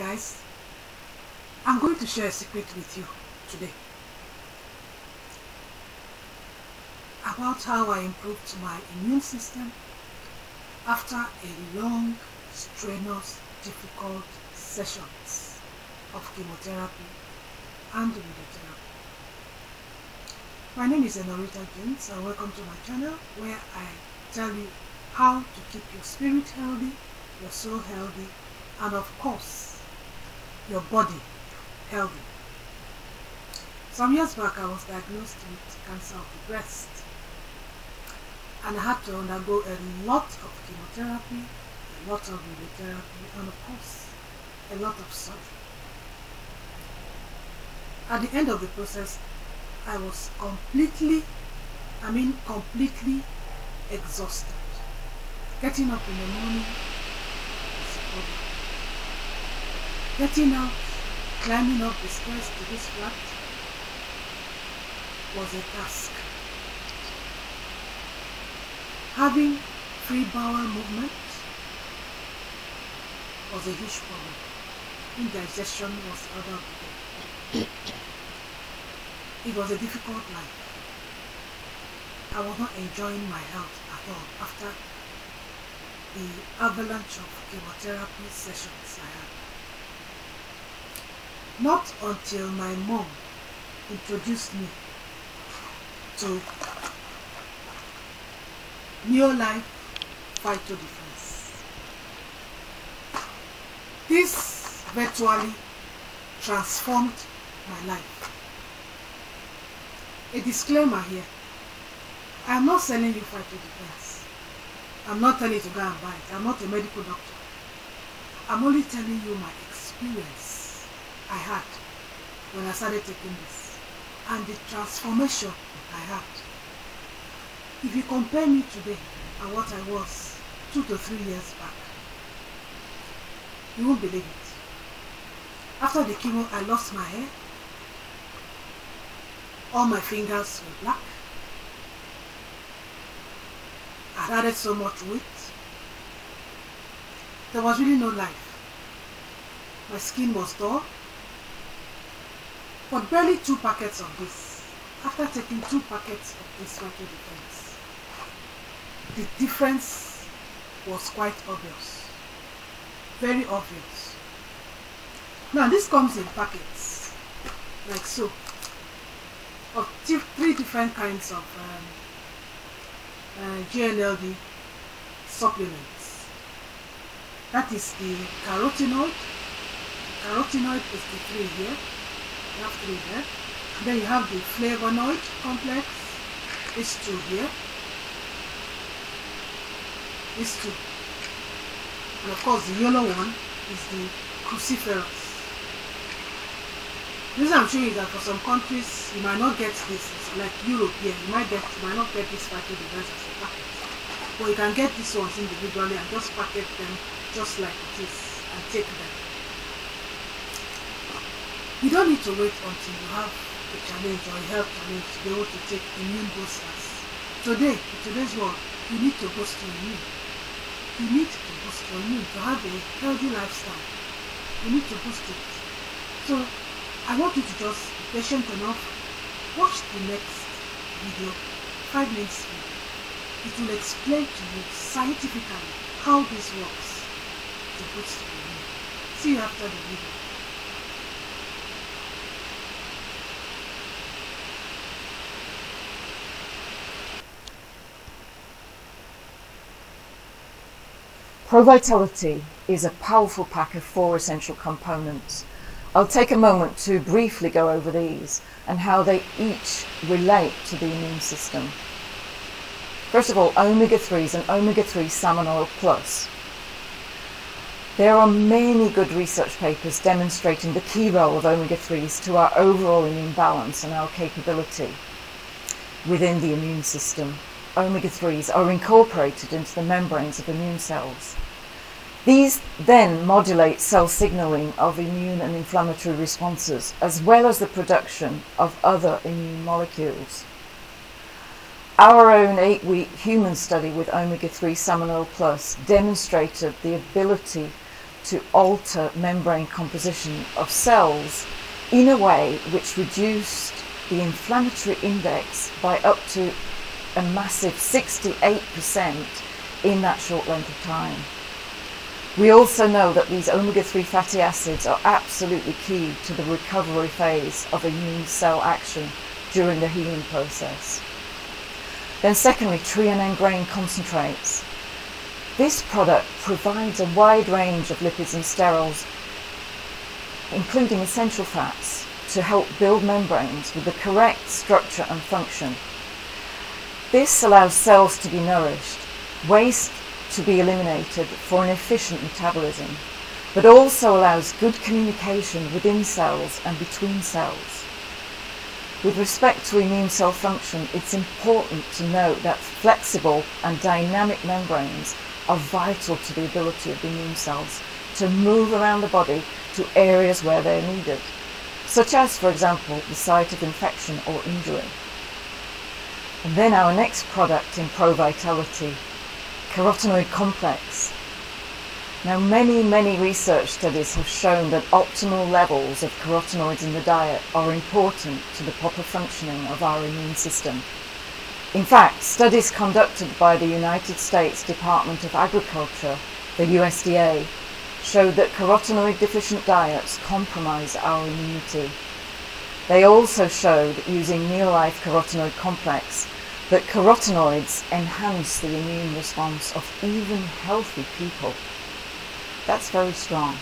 guys, I'm going to share a secret with you today about how I improved my immune system after a long, strenuous, difficult sessions of chemotherapy and radiotherapy. My name is Enorita James and welcome to my channel where I tell you how to keep your spirit healthy, your soul healthy, and of course, your body healthy. Some years back, I was diagnosed with cancer of the breast, and I had to undergo a lot of chemotherapy, a lot of radiotherapy, and of course, a lot of surgery. At the end of the process, I was completely, I mean completely exhausted. Getting up in the morning was a problem. Getting out, climbing up the stairs to this flat was a task. Having free bowel movement was a huge problem. Indigestion was other. It was a difficult life. I was not enjoying my health at all after the avalanche of chemotherapy sessions I had. Not until my mom introduced me to Neolife Phyto Defense. This virtually transformed my life. A disclaimer here. I am not selling you Phyto Defense. I'm not telling you to go and buy it. I'm not a medical doctor. I'm only telling you my experience I had when I started taking this and the transformation I had. If you compare me today and what I was two to three years back, you won't believe it. After the chemo, I lost my hair. All my fingers were black. I added so much weight. There was really no life. My skin was dull. But barely two packets of this. After taking two packets of this Phyto Defense, the difference was quite obvious. Very obvious. Now this comes in packets, like so, of three different kinds of um, uh, GNLD supplements. That is the carotenoid. Carotenoid is the three here. Have eh? three there. Then you have the flavonoid complex. These two here. These two. And of course the yellow one is the cruciferous. Reason I'm showing you that for some countries you might not get this, it's like Europe here, you might get you might not get this Defense as a packet. But you can get these ones individually and just packet them just like it is and take them. You don't need to wait until you have a challenge or a health challenge to be able to take immune boosters. Today, in today's world, you need to boost your immune. You need to boost your immune to have a healthy lifestyle. You need to boost it. So I want you to just be patient enough. Watch the next video, five minutes video. It will explain to you scientifically how this works to boost your immune. See you after the video. ProVitality is a powerful pack of four essential components. I'll take a moment to briefly go over these and how they each relate to the immune system. First of all, omega-3s and omega-3 salmon oil plus. There are many good research papers demonstrating the key role of omega-3s to our overall immune balance and our capability within the immune system. Omega-3s are incorporated into the membranes of immune cells. These then modulate cell signaling of immune and inflammatory responses, as well as the production of other immune molecules. Our own eight week human study with omega 3 salmon oil plus demonstrated the ability to alter membrane composition of cells in a way which reduced the inflammatory index by up to a massive 68% in that short length of time. We also know that these omega-3 fatty acids are absolutely key to the recovery phase of immune cell action during the healing process. Then secondly, Tre-en-en grain concentrates. This product provides a wide range of lipids and sterols, including essential fats, to help build membranes with the correct structure and function. This allows cells to be nourished, waste to be eliminated for an efficient metabolism, but also allows good communication within cells and between cells. With respect to immune cell function, it's important to note that flexible and dynamic membranes are vital to the ability of the immune cells to move around the body to areas where they're needed, such as, for example, the site of infection or injury. And then our next product in Pro Vitality carotenoid complex. Now, many, many research studies have shown that optimal levels of carotenoids in the diet are important to the proper functioning of our immune system. In fact, studies conducted by the United States Department of Agriculture, the USDA, showed that carotenoid deficient diets compromise our immunity. They also showed using Neolife carotenoid complex that carotenoids enhance the immune response of even healthy people. That's very strong.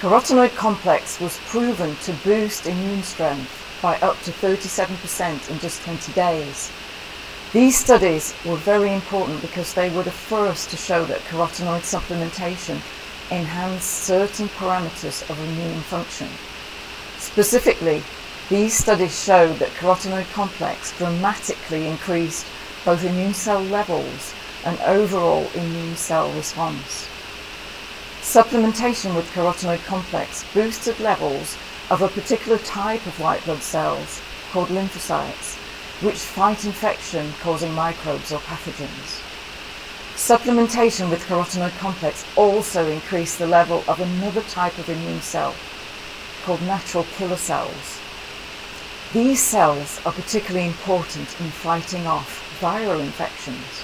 Carotenoid complex was proven to boost immune strength by up to 37% in just 20 days. These studies were very important because they were the first to show that carotenoid supplementation enhanced certain parameters of immune function. Specifically, these studies showed that carotenoid complex dramatically increased both immune cell levels and overall immune cell response. Supplementation with carotenoid complex boosted levels of a particular type of white blood cells called lymphocytes, which fight infection causing microbes or pathogens. Supplementation with carotenoid complex also increased the level of another type of immune cell called natural killer cells, these cells are particularly important in fighting off viral infections.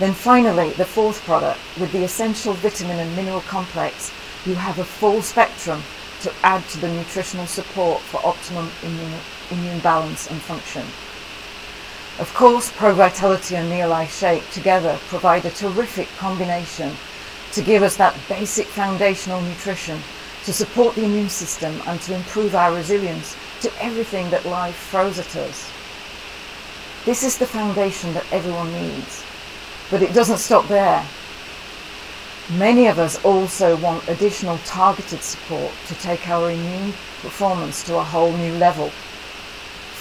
Then finally, the fourth product, with the essential vitamin and mineral complex, you have a full spectrum to add to the nutritional support for optimum immune, immune balance and function. Of course, Pro Vitality and Neolife Shake together provide a terrific combination to give us that basic foundational nutrition to support the immune system and to improve our resilience to everything that life throws at us. This is the foundation that everyone needs. But it doesn't stop there. Many of us also want additional targeted support to take our immune performance to a whole new level.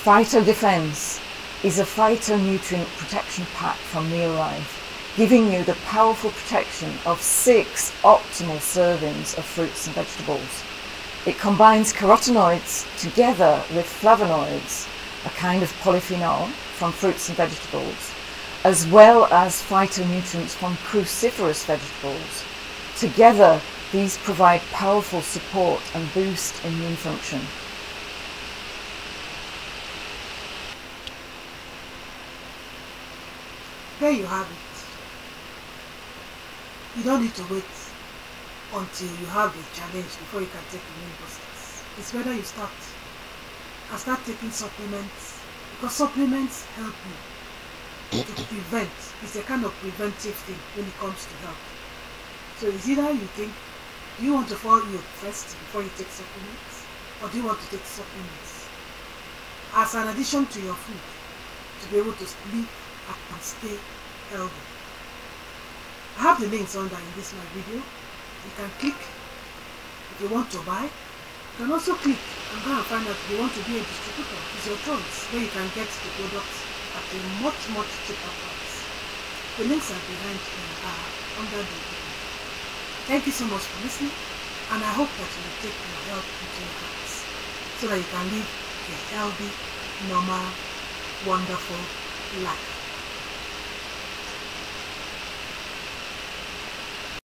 Phytodefense is a phytonutrient protection pack from Neolife, giving you the powerful protection of six optimal servings of fruits and vegetables. It combines carotenoids together with flavonoids, a kind of polyphenol from fruits and vegetables, as well as phytonutrients from cruciferous vegetables. Together, these provide powerful support and boost immune function. There you have it. You don't need to wait until you have a challenge before you can take immune boosters. It's whether you start and start taking supplements because supplements help you to prevent. It's a kind of preventive thing when it comes to health. So it's either you think, do you want to fall ill first before you take supplements, or do you want to take supplements as an addition to your food to be able to sleep and stay healthy? I have the links under in this my video you can click if you want to buy. You can also click and go and find out if you want to be a distributor. It's your choice where you can get the product at a much, much cheaper price. The links are behind uh, under the video. Thank you so much for listening and I hope that you will take your health into your hands so that you can live a healthy, normal, wonderful life.